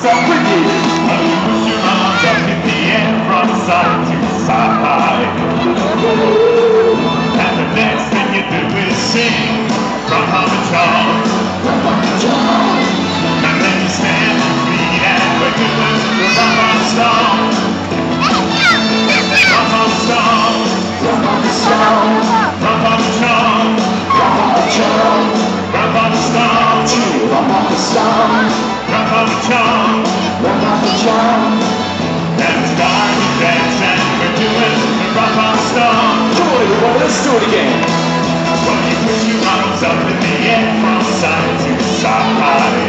stop with you. Put your arms up in the air from side to side. And the next thing you do is sing from Mama John. Let's do it again. When you put your arms up in the air from side to side.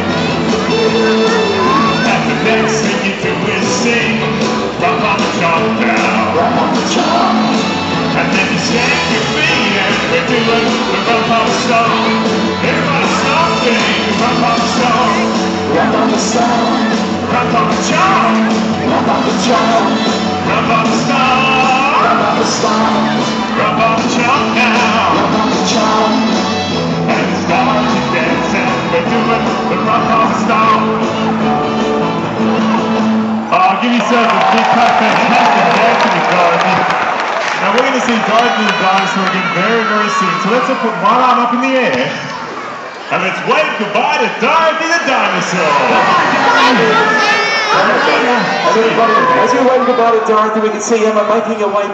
And the next thing you do is sing from Mama John down. Mama John, And then you stamp your feet and we're doing the Rum Pum song. Everybody stop singing Rum Pum song. Mama song, Rum Pum John. Mama John, Rum and the Rum Pum song. Oh, give yourselves a big clap. Fantastic dancing Dorothy. Now we're going to see Dorothy the dinosaur again very, very soon. So let's put one arm up in the air. And let's wave goodbye to Dorothy the dinosaur. As we wave goodbye to Dorothy, we can see Emma making her way